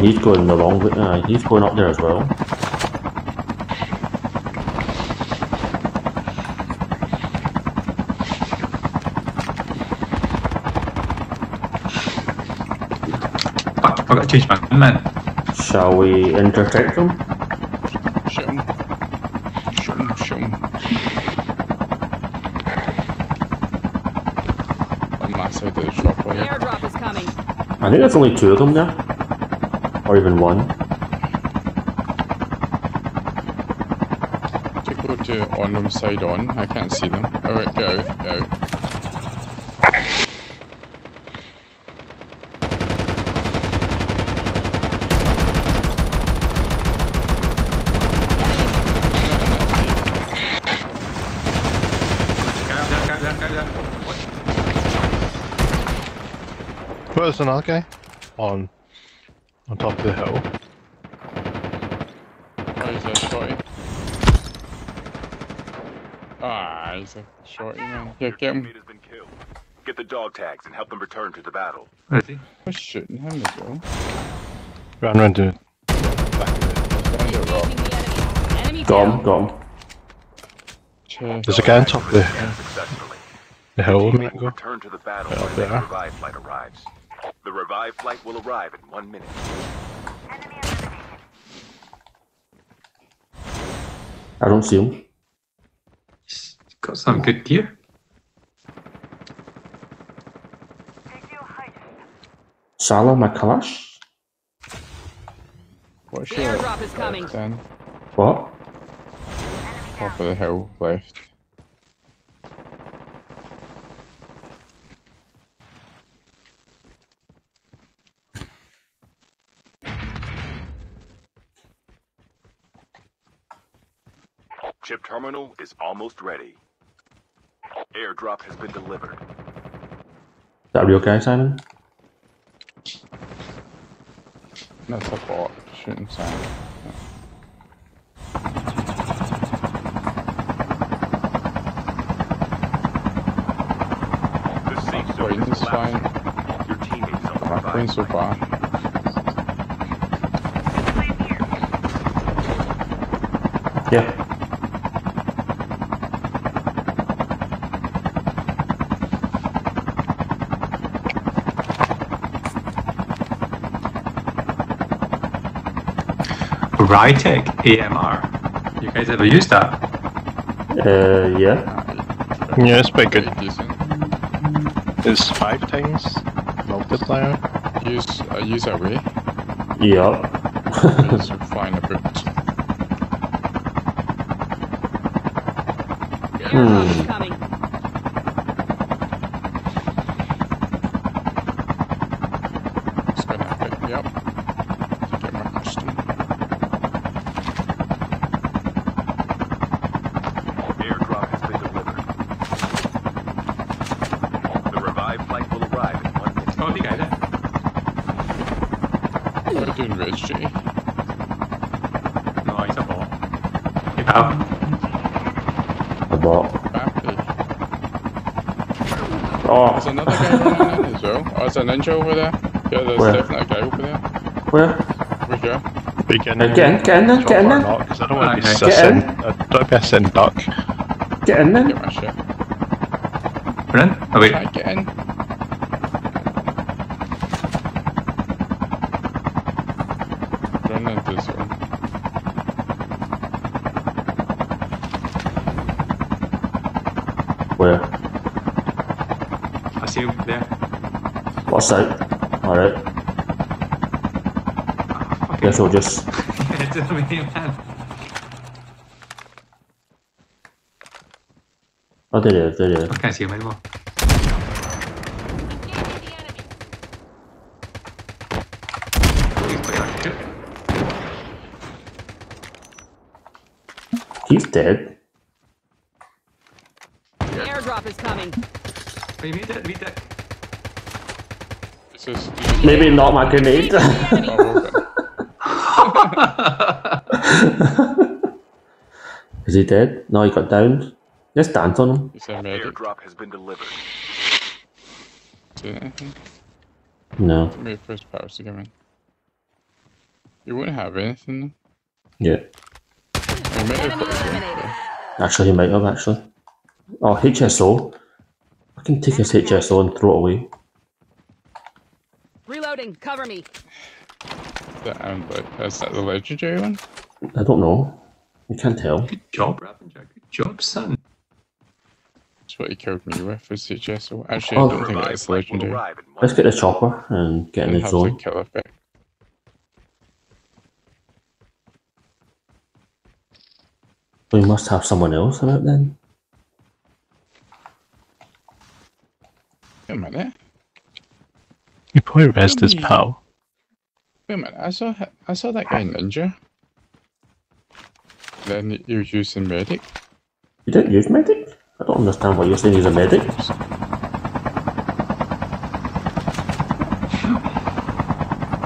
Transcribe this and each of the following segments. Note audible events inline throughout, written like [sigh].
he's going the wrong. Uh, he's going up there as well. Fuck, I forgot to change my man. Shall we intercept them? Shoot him. Shoot him, shoot him. On that side of the shop The here. airdrop is coming. I think there's only two of them there. Or even one. To go to on them side on, I can't see them. Alright, get out, get out. Guy up there, guy there, guy there. What? Where's another guy? On. On top of the hill. Oh, he's a shorty. Ah, he's a shorty man. Yeah, get him. Teammate has been killed. Get the dog tags and help them return to the battle. Where is he? Who's shooting him as well? Ran round to Behind the rock. Engaging the enemy. Enemy Got him, got him. Chair. There's a guy on top of the, Successfully. the hill. a Teammate minute will ago. return to the battle Yeah, when the there. revive flight arrives. The revive flight will arrive in one minute. I don't see him. He's got some good gear. Salah, my Kalash? What's The your airdrop is coming. then? What? Top of the hill, left. Chip terminal is almost ready. Airdrop has been delivered. Is that a real guy, Simon? That's a bot shooting Sam. The safe is is fine. collapsing. Your teammates on the My so far. Yeah. Rytec AMR. You guys ever used that? Uh, yeah. Yeah, it's pretty good. Pretty decent. It's five times multiplier. Use, uh, use away. way. Use it's about. The airdrop is [laughs] Hmm. coming. It's gonna pick me up. To get my custom. Airdrop has been delivered. The revive flight will arrive in one minute. Oh, the guy there. What are you doing, Rage G? No, he's a bot. Hey, pal. A bot. Bappy. Oh, There's another guy running in as well. Oh, there's a ninja over there. Yeah, there's Where? definitely a guy over there. where? Over here. Begin. Uh, get in, get in then, get in then. Because I don't want to be Okay. a Get in. I don't be a sin duck. Get in then. Get my shit. We're? Oh, wait. Try get in. Run into this one. Where? I see him there. What's out? Alright. Okay. Guess we'll just. [laughs] It's a me, man. Oh, there it is, there it is. I can't see him anymore. He's. He's dead. The airdrop is coming. Oh, you made it, made it. This is. Maybe not my grenade. [laughs] [laughs] Is he dead? No, he got downed. Just dance on him. He's a medic. Airdrop has been delivered. See anything? No. Maybe first powers to come in. You wouldn't have anything. Yeah. You might have Enemy got eliminated. Actually, he might have, actually. Oh, HSO. I can take his HSO and throw it away. Reloading. Cover me. that. Um, is that the legendary one? I don't know. You can't tell. Good job, Ravenger. Good job, son. That's what he killed me with. Was the Jessel? Actually, Oh. I don't think Revive it's flight will legendary. arrive in one Let's get the chopper and get in the has a zone. kill effect. We must have someone else about then. Wait a minute. You probably rest his pal. Wait a minute. I saw I saw that guy ninja. Then you were using medic. You didn't use medic? I don't understand why you're saying he's a medic. [laughs]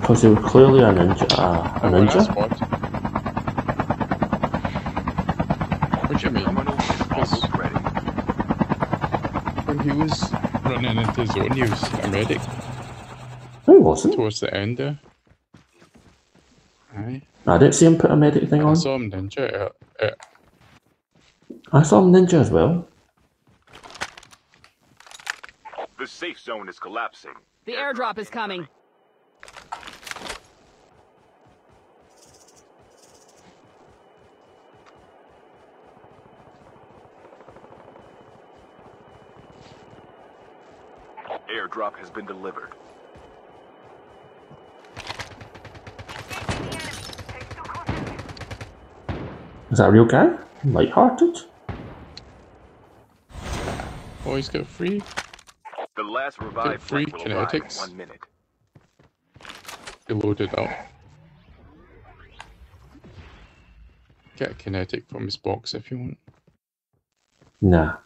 Because he was clearly a ninja. Uh, a Oh, ninja? odd. What do you mean? terminal is almost ready. When he was running into zone, he was a medic No, he wasn't. towards the end there. Aye. I didn't see him put a medic thing I on. saw him ninja. Uh, uh, I saw him ninja as well. The safe zone is collapsing. The airdrop is coming. Airdrop has been delivered. Is that a real guy? Light-hearted? oh, he's got free. The last revive free flight will arrive in kinetics. one minute. He loaded up. Get a kinetic from his box if you want. Nah.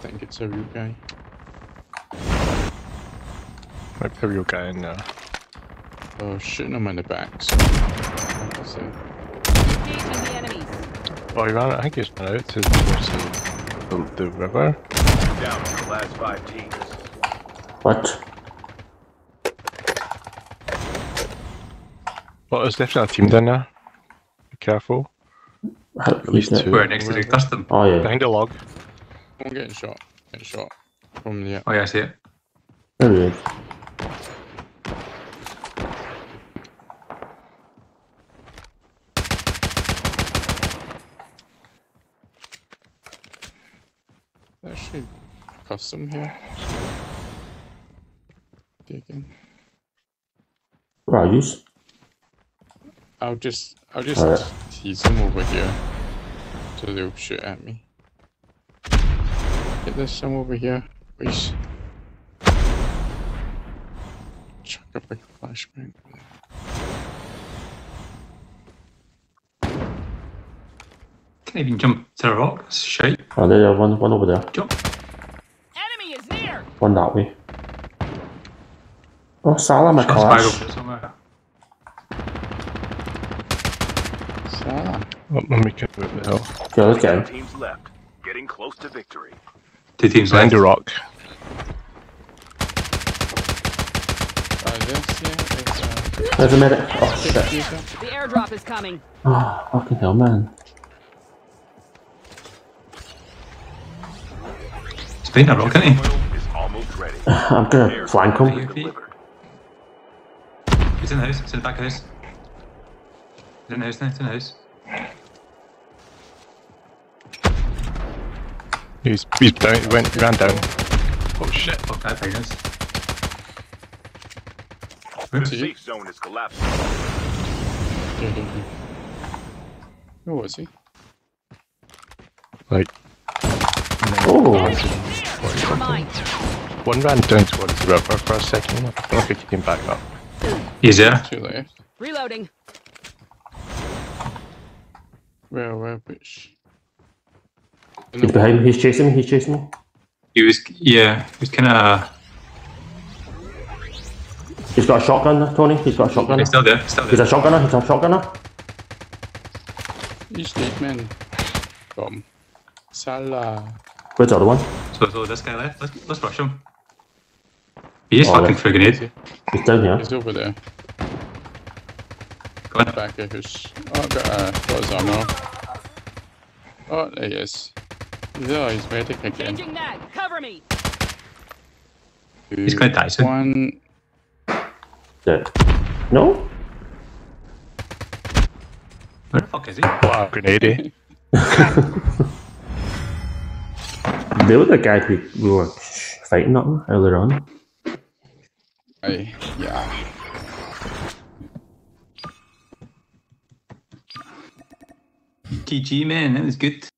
Think it's a real guy. Might be a real guy in there. Oh, shooting him in the back. So like I said. The. Oh, he ran. I think he's ran out to the, the, the river. Down to the last five teams. What? Well, there's definitely a team down there. Be careful. At least two. We're next to the custom. Oh yeah. Behind the log. I'm getting shot. Getting shot from the. Oh, yeah, I see it. There he is. Actually, custom here. Digging. Where are you? I'll just, I'll just Alright. tease them over here, so they'll shoot at me. Get this some over here, please. Chuck up a flashbang. Can't even jump to the rock. That's shite. Oh, there, one, one over there. Jump. Enemy is near. One that way. Oh, Salah Shot spiral McClash. somewhere. Salah. Oh, let me get over the hill. Yeah, let's get him. teams left. Getting close to victory. Two teams Behind left. the rock. This, yeah, is, There's a medic. Oh, shit. The airdrop is coming. Oh, fucking hell, man. He's behind that rock, isn't he? Terminal is ready. I'm gonna flank him. is delivered. He's in the house. He's in the back of the house. He's in the house now. He's in the house. He's he's down. He went. He ran down. Oh shit! Oh, that behind us. The safe zone is collapsing. [laughs] Yeah, yeah, yeah. Where was he? Like Oh, Near. Mine. one ran down towards the river for a second. I don't know if he came back up. He's there. Two left. Reloading. Where, where, which? In he's the behind me. He's chasing me. He's chasing me. He was, yeah, he was kind of. He's got a shotgun, Tony. He's got a shotgun. He's still there. He's still He's a shotgunner. He's a shotgunner. He's dead, man. Come. Salah. Where's the other one? So, so this guy left. Let's, let's rush him. He is Oh, fucking yeah. threw grenade. He's down here. He's over there. Go on. Back of his. Oh, got, uh, got his ammo. Oh, there he is. Yeah, he's medic again. Changing mag. Cover me. He's gonna die soon. One. Dead. No? Where the fuck is he? Wow, grenade. [laughs] They were the guy we, we were fighting up earlier on. Aye, yeah. GG man, that was good.